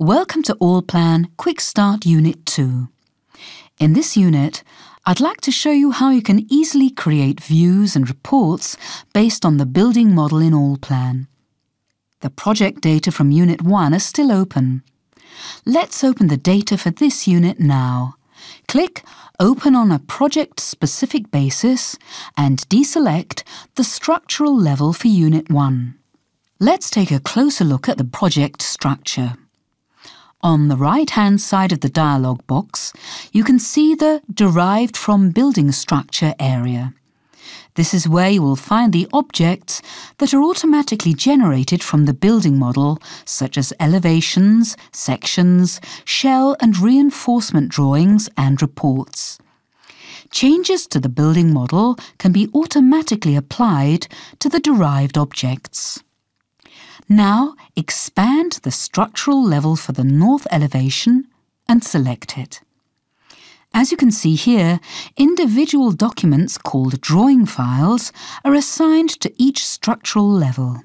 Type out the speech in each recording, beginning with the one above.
Welcome to Allplan Quick Start Unit 2. In this unit, I'd like to show you how you can easily create views and reports based on the building model in Allplan. The project data from Unit 1 are still open. Let's open the data for this unit now. Click Open on a project-specific basis and deselect the structural level for Unit 1. Let's take a closer look at the project structure. On the right-hand side of the dialog box, you can see the Derived from Building Structure area. This is where you will find the objects that are automatically generated from the building model, such as elevations, sections, shell and reinforcement drawings and reports. Changes to the building model can be automatically applied to the derived objects. Now expand the structural level for the north elevation and select it. As you can see here, individual documents called drawing files are assigned to each structural level.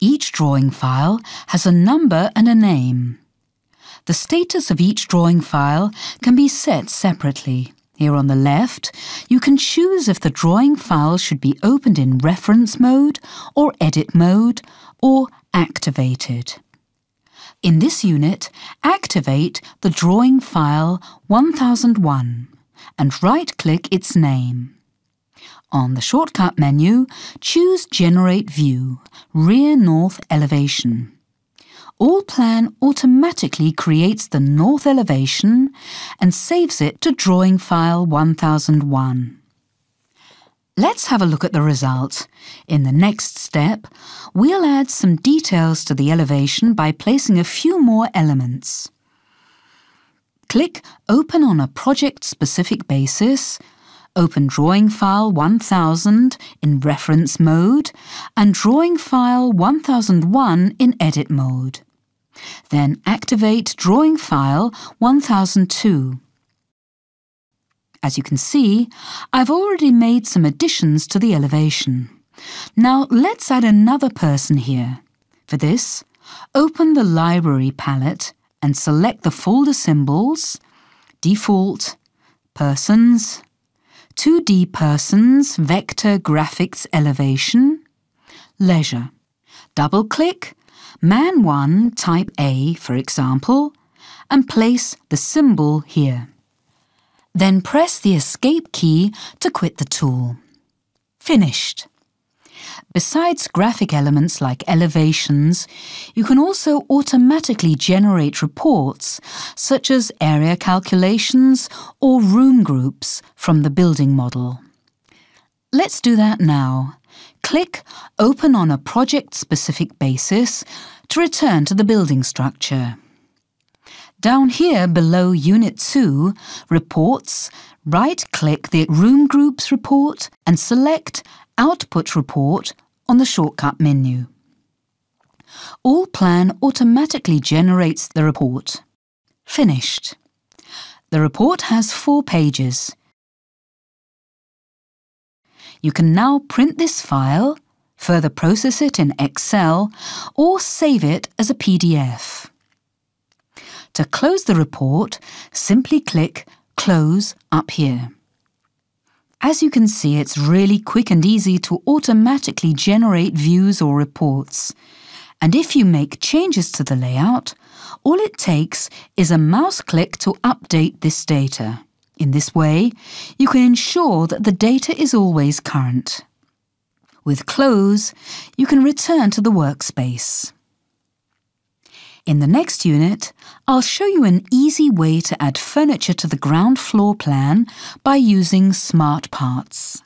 Each drawing file has a number and a name. The status of each drawing file can be set separately. Here on the left, you can choose if the drawing file should be opened in reference mode or edit mode or activated. In this unit, activate the drawing file 1001 and right-click its name. On the shortcut menu, choose Generate View, Rear North Elevation. Allplan automatically creates the north elevation and saves it to drawing file 1001. Let's have a look at the result. In the next step, we'll add some details to the elevation by placing a few more elements. Click Open on a project-specific basis, open Drawing File 1000 in Reference mode and Drawing File 1001 in Edit mode. Then activate Drawing File 1002. As you can see, I've already made some additions to the elevation. Now let's add another person here. For this, open the Library palette and select the folder symbols, Default, Persons, 2D Persons Vector Graphics Elevation, Leisure. Double-click Man 1 type A, for example, and place the symbol here. Then press the Escape key to quit the tool. Finished. Besides graphic elements like elevations, you can also automatically generate reports, such as area calculations or room groups from the building model. Let's do that now. Click Open on a project-specific basis to return to the building structure. Down here below Unit 2, Reports, right-click the Room Groups report and select Output Report on the shortcut menu. Allplan automatically generates the report. Finished. The report has four pages. You can now print this file, further process it in Excel, or save it as a PDF. To close the report, simply click Close up here. As you can see, it's really quick and easy to automatically generate views or reports. And if you make changes to the layout, all it takes is a mouse click to update this data. In this way, you can ensure that the data is always current. With Close, you can return to the workspace. In the next unit, I'll show you an easy way to add furniture to the ground floor plan by using Smart Parts.